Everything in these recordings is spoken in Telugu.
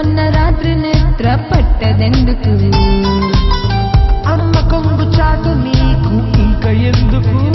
మొన్న రాత్రి నిద్ర పట్టదెందుకు? అమ్మ కొంగు చాటు నీకు ఇంకా ఎందుకు?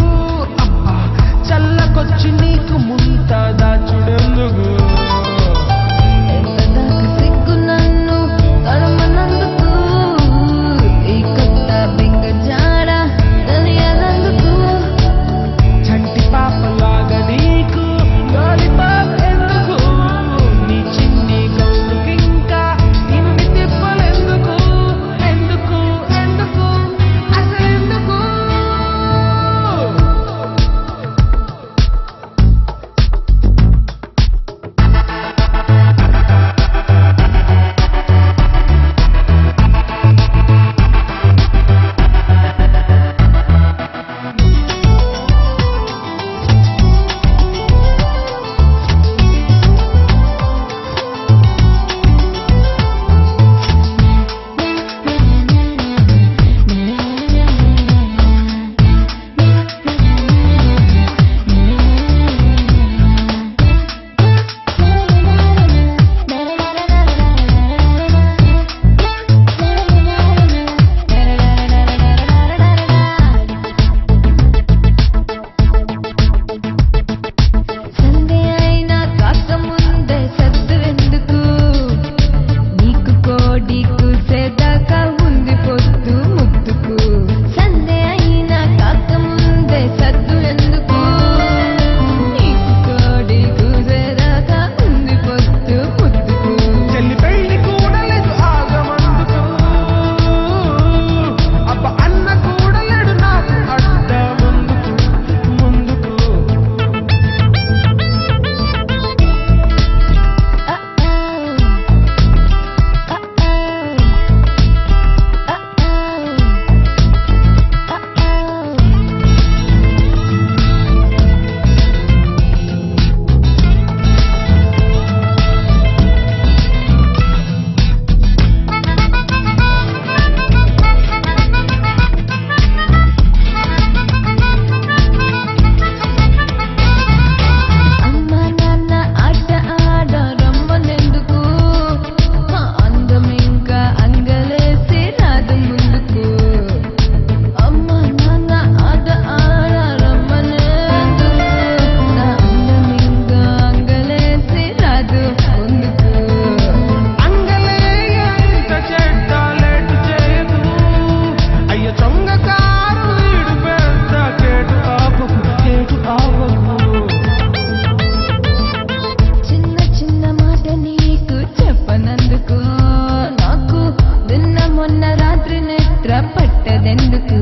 ఎందుకు?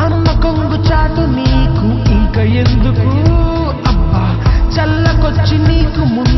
అన్న కొంగు చాటు నీకు. ఇంకా ఎందుకు? అబ్బా చల్లకొచ్చి నీకు ముందు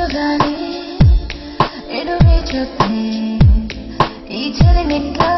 ఈదుగానే ఎడువే చెప్తే ఈ చలినిట్లా